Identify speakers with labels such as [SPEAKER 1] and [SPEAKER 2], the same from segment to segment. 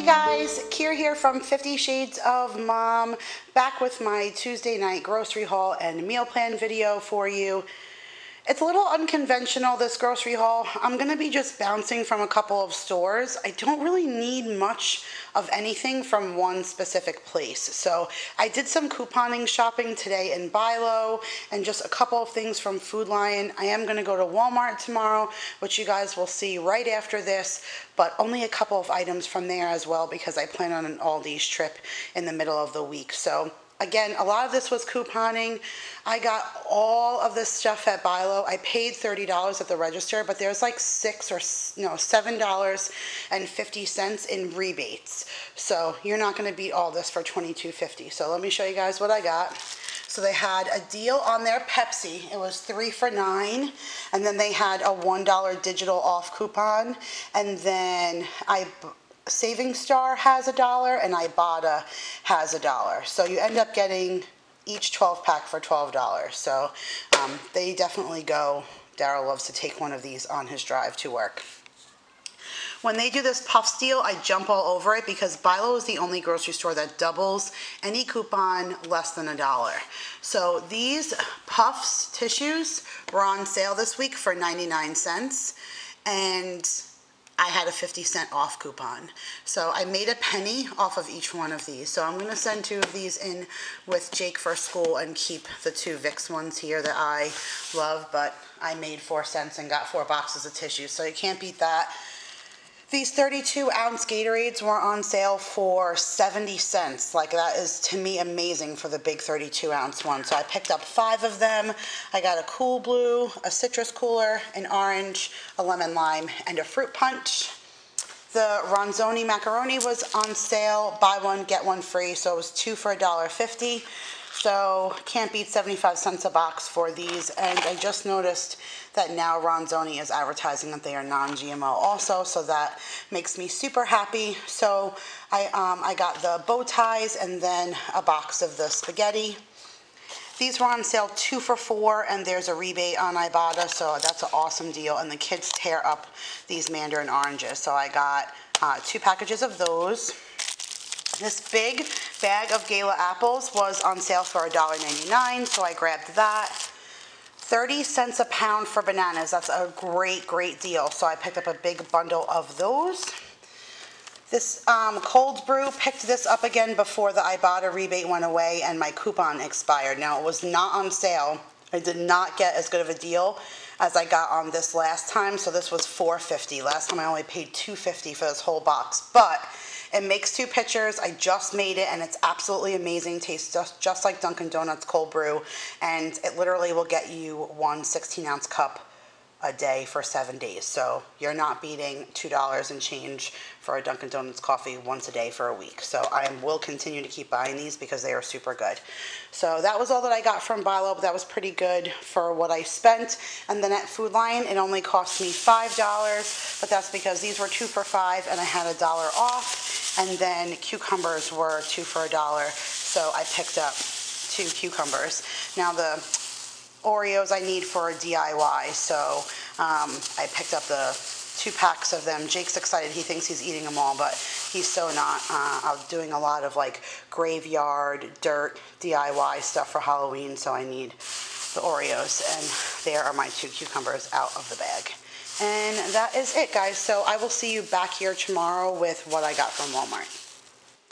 [SPEAKER 1] Hey guys, Kier here from 50 Shades of Mom, back with my Tuesday night grocery haul and meal plan video for you. It's a little unconventional, this grocery haul. I'm to be just bouncing from a couple of stores. I don't really need much of anything from one specific place. So I did some couponing shopping today in Bilo and just a couple of things from Food Lion. I am to go to Walmart tomorrow, which you guys will see right after this, but only a couple of items from there as well because I plan on an Aldi's trip in the middle of the week. So Again, a lot of this was couponing. I got all of this stuff at Bilo. I paid $30 at the register, but there's like six or no $7.50 in rebates. So you're not gonna beat all this for $22.50. So let me show you guys what I got. So they had a deal on their Pepsi. It was three for nine. And then they had a $1 digital off coupon. And then I Saving Star has a dollar and Ibotta has a dollar. So you end up getting each 12 pack for $12. So um, they definitely go. Daryl loves to take one of these on his drive to work. When they do this puff deal, I jump all over it because Bilo is the only grocery store that doubles any coupon less than a dollar. So these puffs tissues were on sale this week for 99 cents. And I had a 50 cent off coupon. So I made a penny off of each one of these. So I'm going to send two of these in with Jake for school and keep the two Vicks ones here that I love, but I made four cents and got four boxes of tissue. So you can't beat that. These 32 ounce Gatorades were on sale for 70 cents. Like that is to me amazing for the big 32 ounce one. So I picked up five of them. I got a cool blue, a citrus cooler, an orange, a lemon lime, and a fruit punch. The Ronzoni macaroni was on sale, buy one, get one free, so it was two for $1.50. So can't beat 75 cents a box for these. And I just noticed that now Ronzoni is advertising that they are non-GMO also, so that makes me super happy. So I, um, I got the bow ties and then a box of the spaghetti. These were on sale two for four, and there's a rebate on Ibotta, so that's an awesome deal. And the kids tear up these mandarin oranges, so I got uh, two packages of those. This big bag of Gala apples was on sale for $1.99, so I grabbed that. 30 cents a pound for bananas. That's a great, great deal. So I picked up a big bundle of those. This um, cold brew, picked this up again before the Ibotta rebate went away and my coupon expired. Now it was not on sale. I did not get as good of a deal as I got on this last time. So this was 4.50. Last time I only paid 2.50 for this whole box. But it makes two pitchers. I just made it and it's absolutely amazing. Tastes just, just like Dunkin' Donuts cold brew. And it literally will get you one 16 ounce cup a day for seven days. So you're not beating $2 and change for a Dunkin' Donuts coffee once a day for a week. So I will continue to keep buying these because they are super good. So that was all that I got from Bilo, but that was pretty good for what I spent. And then at Food Lion, it only cost me $5, but that's because these were two for five and I had a dollar off. And then cucumbers were two for a dollar. So I picked up two cucumbers. Now the Oreos I need for a DIY. So um, I picked up the two packs of them. Jake's excited. He thinks he's eating them all, but he's so not. Uh, I'm doing a lot of like graveyard, dirt, DIY stuff for Halloween, so I need the Oreos. And there are my two cucumbers out of the bag. And that is it, guys. So I will see you back here tomorrow with what I got from Walmart.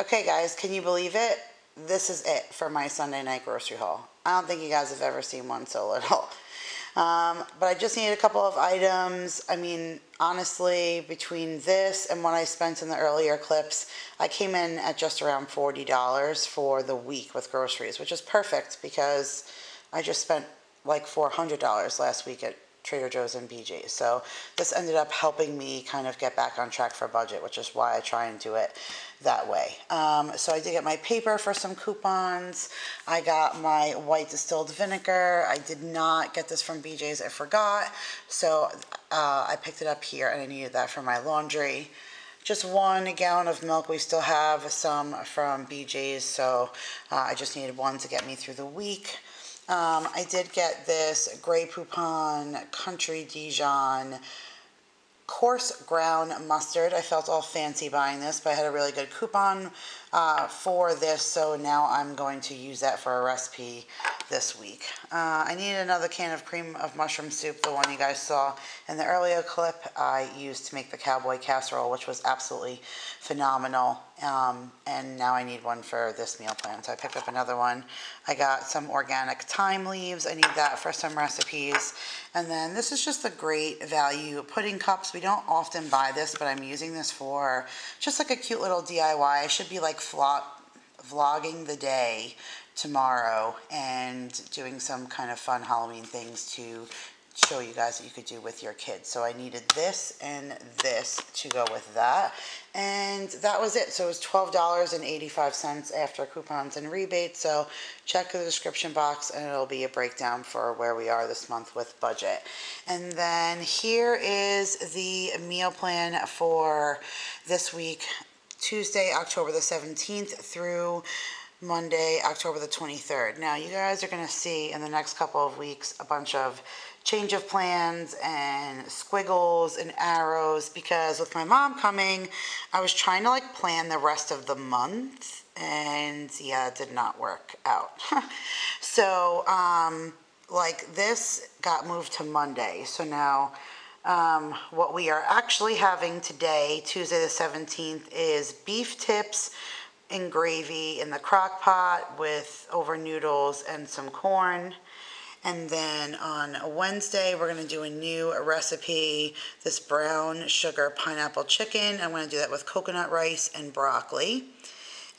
[SPEAKER 1] Okay, guys, can you believe it? This is it for my Sunday night grocery haul. I don't think you guys have ever seen one so little. Um, but I just needed a couple of items. I mean, honestly, between this and what I spent in the earlier clips, I came in at just around $40 for the week with groceries, which is perfect because I just spent like $400 last week at Trader Joe's and BJ's. So this ended up helping me kind of get back on track for budget, which is why I try and do it that way. Um, so I did get my paper for some coupons. I got my white distilled vinegar. I did not get this from BJ's. I forgot. So uh, I picked it up here and I needed that for my laundry just one gallon of milk. We still have some from BJ's, so uh, I just needed one to get me through the week. Um, I did get this Grey Poupon Country Dijon coarse ground mustard. I felt all fancy buying this, but I had a really good coupon uh, for this, so now I'm going to use that for a recipe this week. Uh, I need another can of cream of mushroom soup, the one you guys saw in the earlier clip I used to make the cowboy casserole, which was absolutely phenomenal. Um, and now I need one for this meal plan. So I picked up another one. I got some organic thyme leaves. I need that for some recipes. And then this is just a great value pudding cups. We don't often buy this, but I'm using this for just like a cute little DIY. I should be like vlogging the day tomorrow and doing some kind of fun Halloween things to show you guys what you could do with your kids. So I needed this and this to go with that. And that was it. So it was $12.85 after coupons and rebates. So check the description box and it'll be a breakdown for where we are this month with budget. And then here is the meal plan for this week, Tuesday, October the 17th through Monday, October the 23rd. Now, you guys are going to see in the next couple of weeks a bunch of change of plans and squiggles and arrows because with my mom coming, I was trying to like plan the rest of the month and yeah, it did not work out. so, um, like this got moved to Monday. So now, um, what we are actually having today, Tuesday the 17th, is beef tips in gravy in the crock pot with over noodles and some corn. And then on Wednesday, we're going to do a new recipe, this brown sugar pineapple chicken. I'm going to do that with coconut rice and broccoli.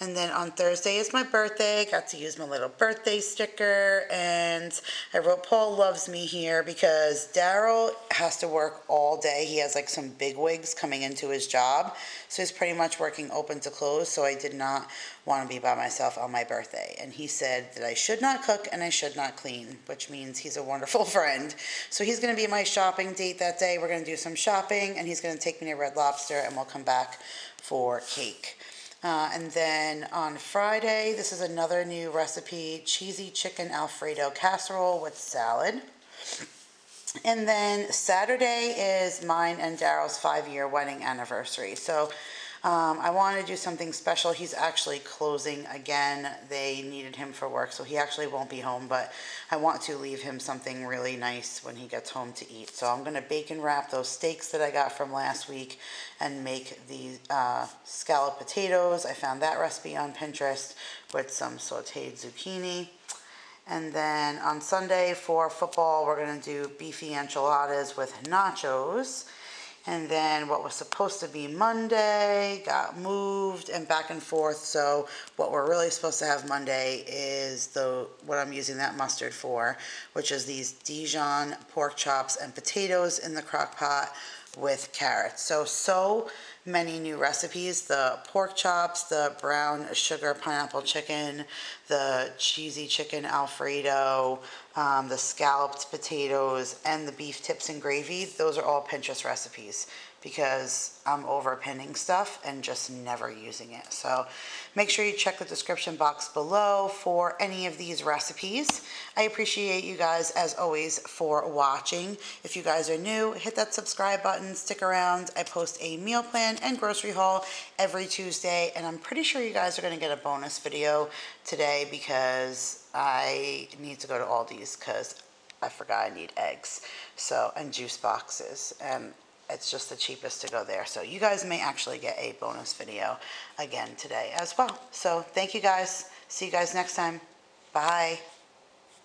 [SPEAKER 1] And then on Thursday is my birthday. Got to use my little birthday sticker. And I wrote Paul loves me here because Daryl has to work all day. He has like some big wigs coming into his job. So he's pretty much working open to close. So I did not want to be by myself on my birthday. And he said that I should not cook and I should not clean, which means he's a wonderful friend. So he's going to be my shopping date that day. We're going to do some shopping and he's going to take me to Red Lobster and we'll come back for cake. Uh, and then on Friday, this is another new recipe, cheesy chicken Alfredo casserole with salad. And then Saturday is mine and Daryl's five-year wedding anniversary. So um, I want to do something special. He's actually closing again. They needed him for work, so he actually won't be home, but I want to leave him something really nice when he gets home to eat. So I'm going to bacon wrap those steaks that I got from last week and make the uh, potatoes. I found that recipe on Pinterest with some sauteed zucchini. And then on Sunday for football, we're going to do beefy enchiladas with nachos. And then what was supposed to be Monday got moved and back and forth. So what we're really supposed to have Monday is the what I'm using that mustard for, which is these Dijon pork chops and potatoes in the crock pot with carrots. So, so many new recipes. The pork chops, the brown sugar pineapple chicken, the cheesy chicken alfredo, um, the scalloped potatoes, and the beef tips and gravy. Those are all Pinterest recipes because I'm over pinning stuff and just never using it. So make sure you check the description box below for any of these recipes. I appreciate you guys as always for watching. If you guys are new, hit that subscribe button, stick around. I post a meal plan and grocery haul every Tuesday and I'm pretty sure you guys are gonna get a bonus video today because I need to go to Aldi's because I forgot I need eggs. So, and juice boxes. And it's just the cheapest to go there. So you guys may actually get a bonus video again today as well. So thank you guys. See you guys next time. Bye.